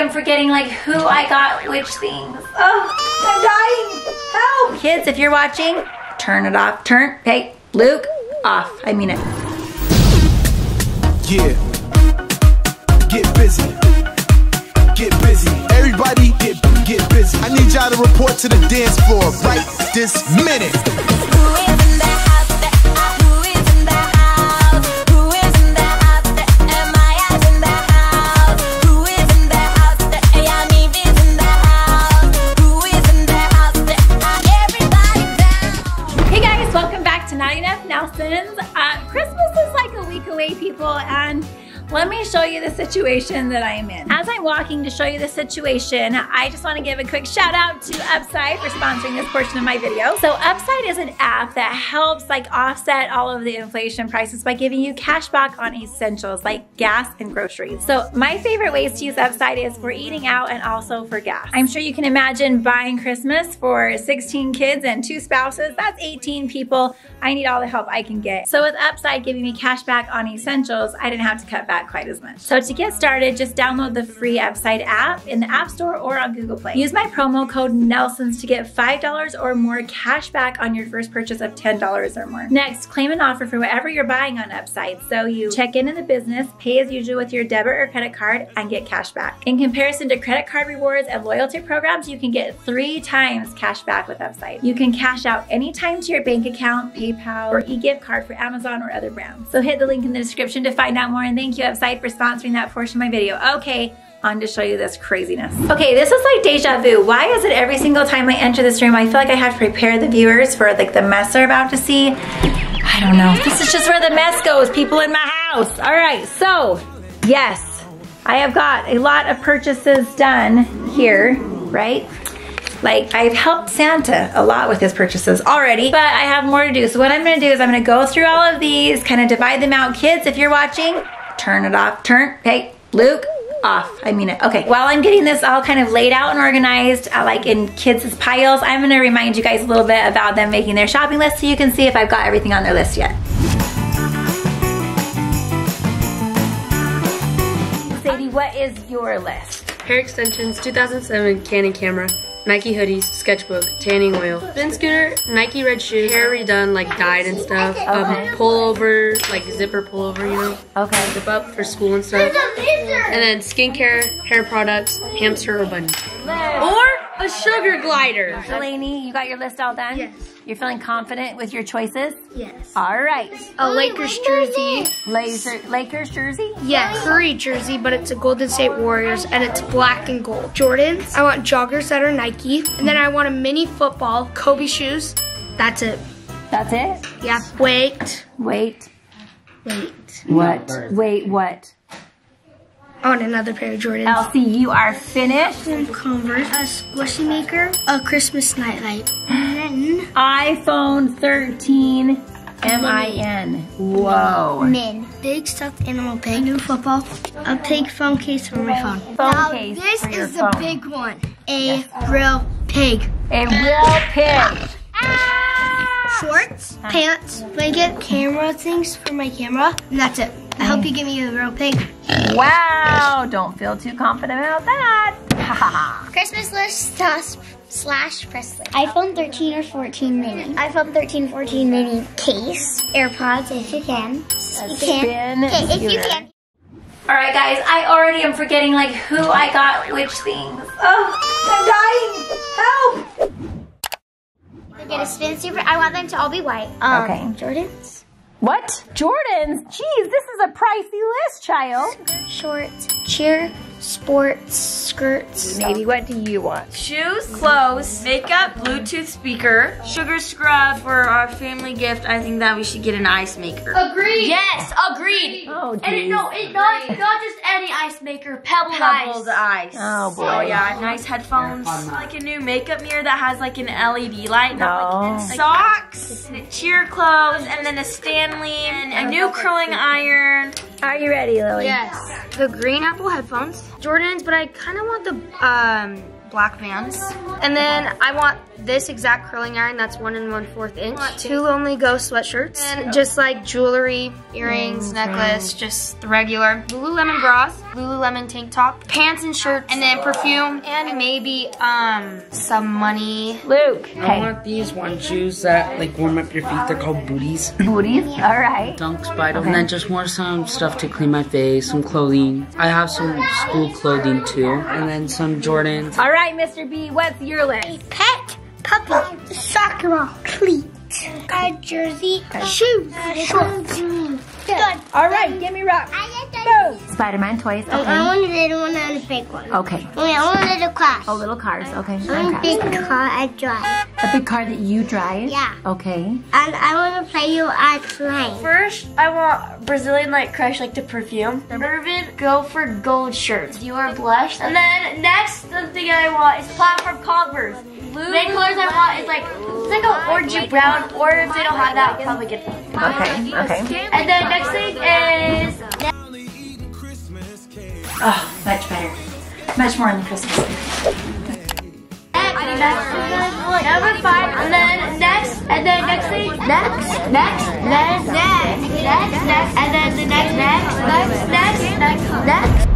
am forgetting like who I got which things. Oh, I'm dying. Help. Kids, if you're watching, turn it off. Turn, hey, Luke, off. I mean it. Yeah. Get busy. Get busy. Everybody get get busy. I need y'all to report to the dance floor right this minute. Situation that I am in. As I'm walking to show you the situation, I just want to give a quick shout out to Upside for sponsoring this portion of my video. So Upside is an app that helps like offset all of the inflation prices by giving you cash back on essentials like gas and groceries. So my favorite ways to use Upside is for eating out and also for gas. I'm sure you can imagine buying Christmas for 16 kids and two spouses. That's 18 people. I need all the help I can get. So with Upside giving me cash back on essentials, I didn't have to cut back quite as much. So to get started, just download the free Upside app in the App Store or on Google Play. Use my promo code Nelsons to get $5 or more cash back on your first purchase of $10 or more. Next, claim an offer for whatever you're buying on Upside. So you check in in the business, pay as usual with your debit or credit card, and get cash back. In comparison to credit card rewards and loyalty programs, you can get three times cash back with Upside. You can cash out anytime to your bank account, PayPal, or e-gift card for Amazon or other brands. So hit the link in the description to find out more and thank you Upside for sponsoring that portion of my video. Okay, on to show you this craziness. Okay, this is like deja vu. Why is it every single time I enter this room, I feel like I have to prepare the viewers for like the mess they're about to see? I don't know. This is just where the mess goes, people in my house. All right, so yes, I have got a lot of purchases done here, right? Like I've helped Santa a lot with his purchases already, but I have more to do. So what I'm gonna do is I'm gonna go through all of these, kind of divide them out. Kids, if you're watching, turn it off. Turn, hey, Luke, off. I mean it. Okay, while I'm getting this all kind of laid out and organized, uh, like in kids' piles, I'm gonna remind you guys a little bit about them making their shopping list so you can see if I've got everything on their list yet. Sadie, what is your list? Hair extensions, 2007 Canon camera, Nike hoodies, sketchbook, tanning oil, spin scooter, Nike red shoes, hair redone, like dyed and stuff, Okay. um, pullover, like zipper pullover, you know, Okay. zip up for school and stuff, and then skincare, hair products, hamster or bunny, or a sugar glider. Delaney, you got your list all done? Yes. You're feeling confident with your choices? Yes. All right. A Lakers jersey. Laser, Lakers jersey? Yeah, Curry jersey, but it's a Golden State Warriors and it's black and gold. Jordans. I want joggers that are Nike. And then I want a mini football, Kobe shoes. That's it. That's it? Yeah. Wait. Wait. Wait. What? Wait, what? Want another pair of Jordans. Elsie, you are finished. Converse. A squishy maker. A Christmas nightlight. And iPhone 13 M-I-N. Whoa. Min. Big stuffed animal pig. A new football. A pig phone case for my phone. Phone case this for your is phone. the big one. A real pig. A real pig. Ah! shorts, pants, blanket, camera things for my camera, and that's it. I hope you give me a real pig. Wow. Don't feel too confident about that. Ha ha ha. Christmas list slash, slash press list. iPhone 13 or 14 mini. iPhone 13, 14 mini case. AirPods if you can. you can. Okay, if you can. All right, guys, I already am forgetting like who I got which things. Oh, I'm dying. Help. Get a spin super. I want them to all be white. Um, Okay. Jordans. What? Jordans? Jeez, this is a pricey list, child. Shorts. Cheer. Sports. Skirts. Maybe what do you want? Shoes, clothes, makeup, Bluetooth speaker, sugar scrub for our family gift. I think that we should get an ice maker. Agreed. Yes, agreed. Oh, And it, no, it not, not just any ice maker, pebble Pebbled ice. ice. Oh, oh boy. Oh yeah, nice headphones. Like a new makeup mirror that has like an LED light. No. Like, socks, cheer clothes, and then a Stanley, and a new curling iron. Are you ready, Lily? Yes. The green Apple headphones. Jordans, but I kind of want the um black Vans. And then I want this exact curling iron that's one and one fourth inch. I want two Lonely Ghost sweatshirts. And just like jewelry, earrings, necklace, just the regular. Lululemon bras, Lululemon tank top, pants and shirts, and then perfume, and maybe um some money. Luke. I Okay. want these one shoes that like warm up your feet. They're called booties. Booties. All right. Dunks by them. And then just more some stuff to clean my face, some clothing. I have some school clothing too. And then some Jordans. All right, Mr. B, what's your list? A Pet, puppy, soccer ball, cleat, a jersey, shoes, shorts. Good. All right, give me rock. Boom. Spider-Man toys. okay. I Okay. want a little one and a big one. Okay. Oh, Wait, I want a little car. Oh, little cars. Okay. I want a big car I drive. A big car that you drive. Yeah. Okay. And I want to play you at plane. First, I want Brazilian Light Crush, like the perfume. Urban, go for gold shirts. You are blessed. And then next, the thing I want is platform Converse. Main colors I want is like it's like an orangey brown, or if they don't have that, I'll probably get them. Okay. Okay. And then next thing is Oh, much better. Much more than Christmas. number five, and then next, and then next thing, next, next, next, next, next, next, and then the next, next, next, next, next, next.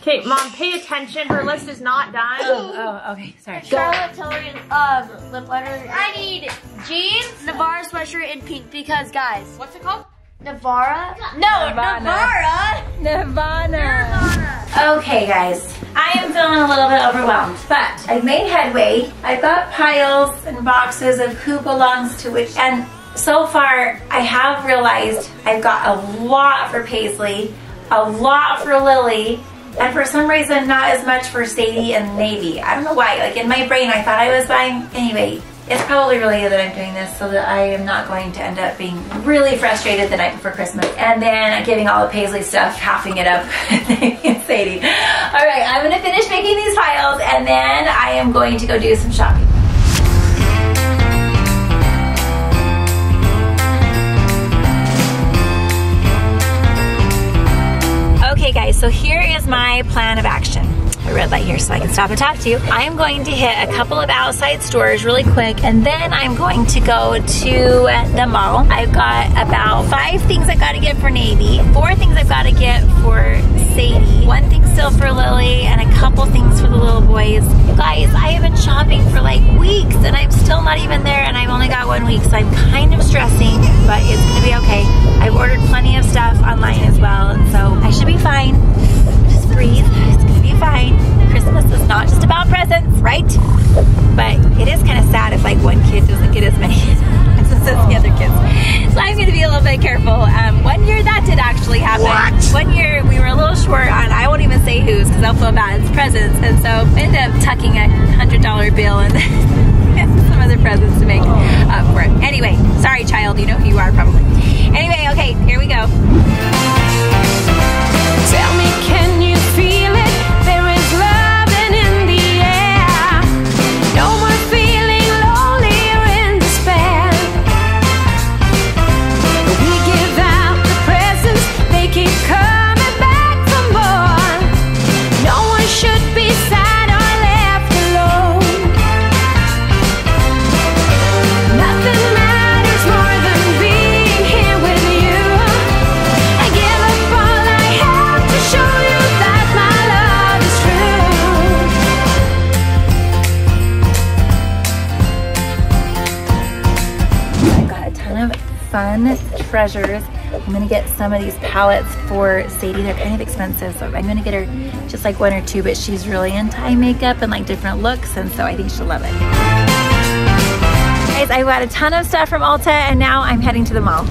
Okay, mom, pay attention. Her list is not done. Oh, okay. Sorry. Charlotte Tilbury um, lip liner. I need jeans, Navara sweatshirt in pink because guys, What's it called? Navara? No, Nirvana. Navara. Nirvana. Okay, guys. I am feeling a little bit overwhelmed, but I've made headway. I've got piles and boxes of who belongs to which, and so far I have realized I've got a lot for Paisley, a lot for Lily, and for some reason not as much for Sadie and Navy. I don't know why. Like in my brain, I thought I was buying. Anyway, it's probably related that I'm doing this so that I am not going to end up being really frustrated the night before Christmas and then giving all the Paisley stuff, halving it up Sadie. All right, I'm gonna finish making these piles and then I am going to go do some shopping. Okay guys, so here is my plan of action. Red light here so I can stop and talk to you. I am going to hit a couple of outside stores really quick and then I'm going to go to the mall. I've got about five things I've gotta get for Navy, four things I've gotta get for Sadie, one thing still for Lily, and a couple things for the little boys. Guys, I have been shopping for like weeks and I'm still not even there and I've only got one week so I'm kind of stressing, but it's gonna be okay. I've ordered plenty of stuff online as well so I should be fine. Just breathe, fine. Christmas is not just about presents, right? But it is kind of sad if like one kid doesn't get as many presents as the other kids. So I'm gonna be a little bit careful. Um, one year that did actually happen. One year we were a little short on, I won't even say whose because I'll feel bad, it's presents. And so I ended up tucking a hundred dollar bill and some other presents to make up for it. Anyway, sorry child, you know who you are probably. Anyway, okay, here we go. Tell me, can treasures. I'm gonna get some of these palettes for Sadie. They're kind of expensive, so I'm gonna get her just like one or two, but she's really into eye makeup and like different looks, and so I think she'll love it. Guys, I got a ton of stuff from Ulta, and now I'm heading to the mall.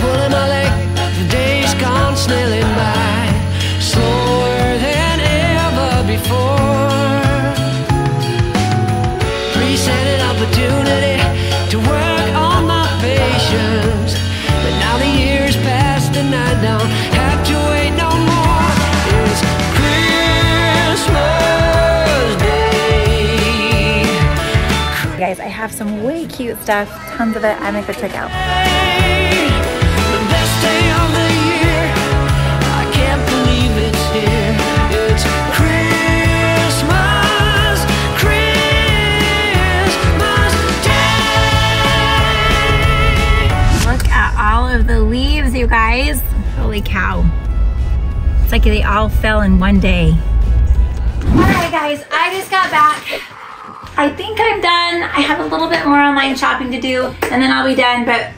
pulling my leg. The days gone snailing by, slower than ever before. Preset an opportunity to work on my patience, but now the years passed and I don't have Guys, I have some way cute stuff, tons of it. I'm gonna go check out. The leaves, you guys. Holy cow. It's like they all fell in one day. All right, guys, I just got back. I think I'm done. I have a little bit more online shopping to do, and then I'll be done, but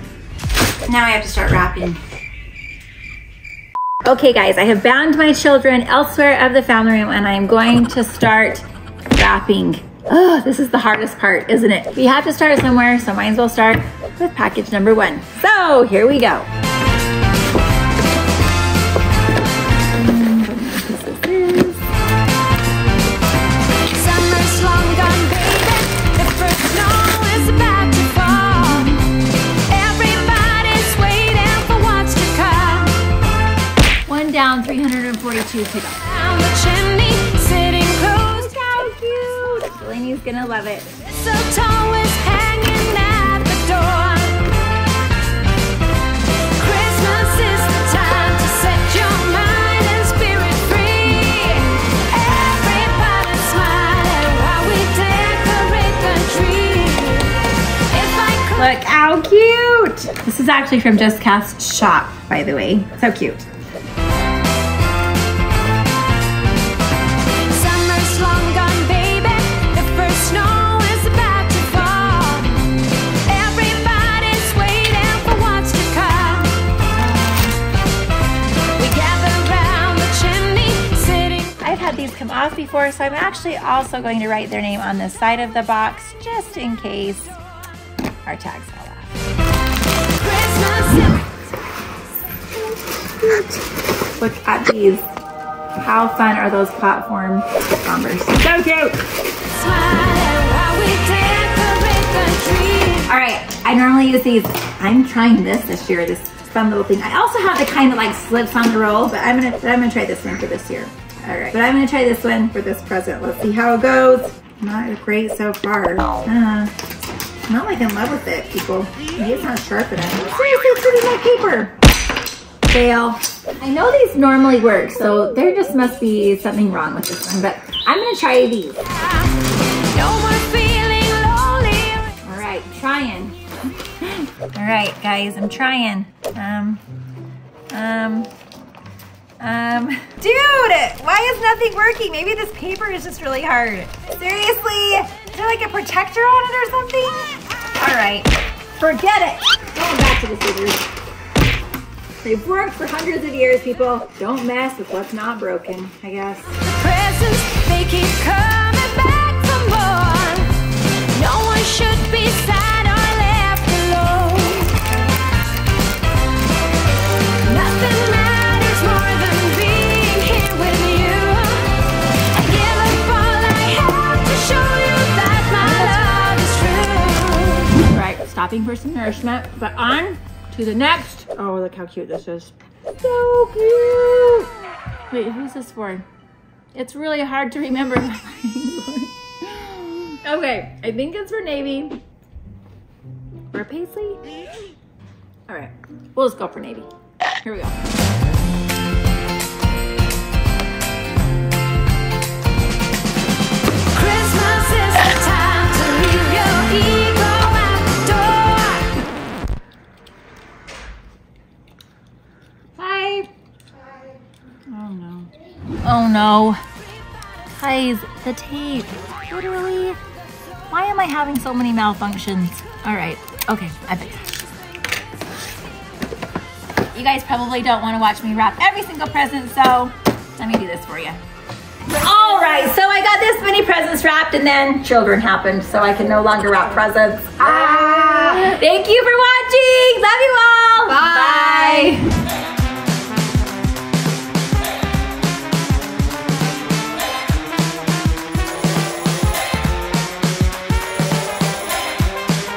now I have to start wrapping. Okay, guys, I have bound my children elsewhere of the family room, and I am going to start wrapping. Oh, this is the hardest part, isn't it? We have to start somewhere, so might as well start with package number one. So here we go. 342 to go. Down the chimney, sitting close. Look how cute. Delaney's gonna love it. Mistletoe is hanging at the door. Christmas is the time to set your mind and spirit free. Everybody smiling while we decorate the tree. If I could. Look how cute. This is actually from Just Kass shop, by the way. So cute. Come off before, so I'm actually also going to write their name on the side of the box just in case our tags fell off. Look at these. How fun are those platform bombers? So cute. All right, I normally use these. I'm trying this this year, this fun little thing. I also have the kind that like slips on the roll, but I'm gonna, but I'm gonna try this one for this year. All right, but I'm gonna try this one for this present. Let's see how it goes. Not great so far. Uh, I'm not like in love with it, people. Maybe it's not sharp enough. Seriously, it's hitting my paper. Fail. I know these normally work, so there just must be something wrong with this one, but I'm gonna try these. No more feeling lonely. All right, trying. All right, guys, I'm trying. Um, um, um, dude, why is nothing working? Maybe this paper is just really hard. Seriously, is there like a protector on it or something? All right, forget it. Going back to the scissors. They've worked for hundreds of years, people. Don't mess with what's not broken, I guess. Stopping for some nourishment, but on to the next. Oh, look how cute this is. So cute. Wait, who's this for? It's really hard to remember. okay, I think it's for Navy. Or Paisley? All right, we'll just go for Navy. Here we go. Oh no. Guys, the tape. Literally. Why am I having so many malfunctions? All right. Okay, I bet. You guys probably don't want to watch me wrap every single present, so let me do this for you. All right, so I got this many presents wrapped and then children happened, so I can no longer wrap presents. Ah! Thank you for watching. Love you all. Bye.